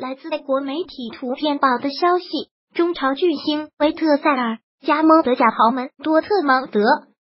来自美国媒体图片报的消息，中超巨星维特塞尔加盟德甲豪门多特蒙德，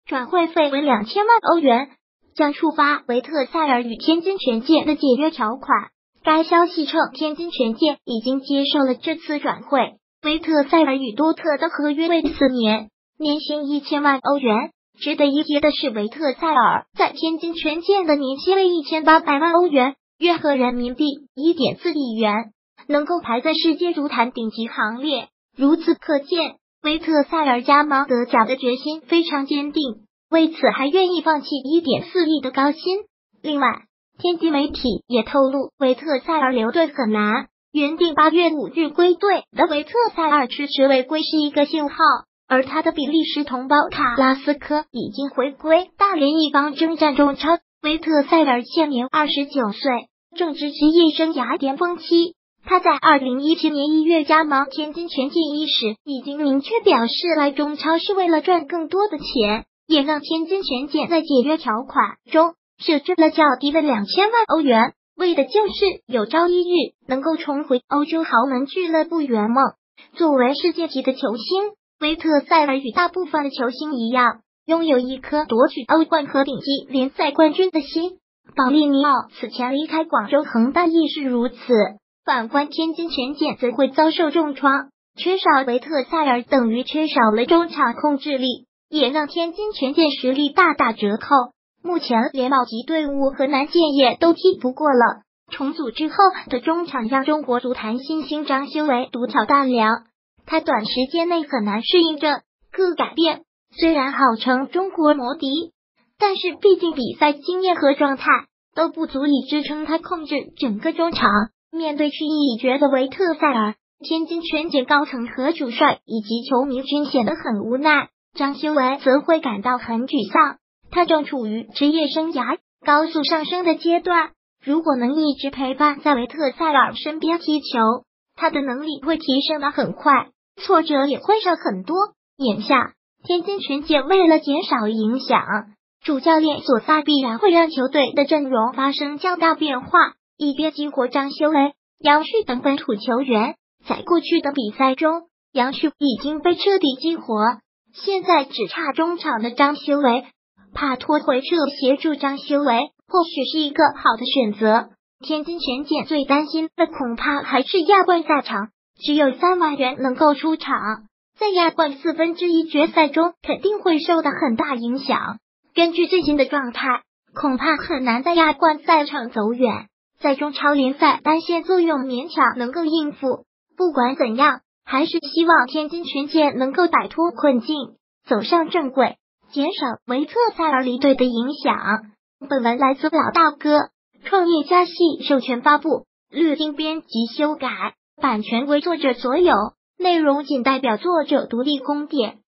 转会费为两千万欧元，将触发维特塞尔与天津权健的解约条款。该消息称，天津权健已经接受了这次转会。维特塞尔与多特的合约为四年，年薪一千万欧元。值得一提的是，维特塞尔在天津权健的年薪为一千八百万欧元，约合人民币一点四亿元，能够排在世界足坛顶级行列。如此可见，维特塞尔加盟德甲的决心非常坚定，为此还愿意放弃一点四亿的高薪。另外，天津媒体也透露，维特塞尔留队很难。原定八月五日归队的维特塞尔迟迟未归是一个信号。而他的比利时同胞卡拉斯科已经回归大连一方征战中超。维特塞尔现年二十九岁，正值职业生涯巅峰期。他在二零一七年一月加盟天津权健伊始，已经明确表示来中超是为了赚更多的钱，也让天津权健在解约条款中设置了较低的两千万欧元，为的就是有朝一日能够重回欧洲豪门俱乐部圆梦。作为世界级的球星。维特塞尔与大部分的球星一样，拥有一颗夺取欧冠和顶级联赛冠军的心。保利尼奥此前离开广州恒大亦是如此。反观天津权健，则会遭受重创，缺少维特塞尔，等于缺少了中场控制力，也让天津权健实力大打折扣。目前连保级队伍和南建业都踢不过了，重组之后的中场让中国足坛新星张修为独挑大梁。他短时间内很难适应这个改变。虽然号称中国魔笛，但是毕竟比赛经验和状态都不足以支撑他控制整个中场。面对去意已决的维特塞尔，天津权健高层和主帅以及球迷均显得很无奈。张修文则会感到很沮丧。他正处于职业生涯高速上升的阶段，如果能一直陪伴在维特塞尔身边踢球，他的能力会提升的很快。挫折也会少很多。眼下，天津权健为了减少影响，主教练索萨必然会让球队的阵容发生较大变化，以便激活张修为、杨旭等本土球员。在过去的比赛中，杨旭已经被彻底激活，现在只差中场的张修为。帕托回撤协助张修为，或许是一个好的选择。天津权健最担心的恐怕还是亚冠赛场。只有三万人能够出场，在亚冠四分之一决赛中肯定会受到很大影响。根据最新的状态，恐怕很难在亚冠赛场走远，在中超联赛单线作用勉强能够应付。不管怎样，还是希望天津权健能够摆脱困境，走上正轨，减少维特塞尔离队的影响。本文来自老大哥创业家系授权发布，略经编辑修改。版权归作者所有，内容仅代表作者独立观点。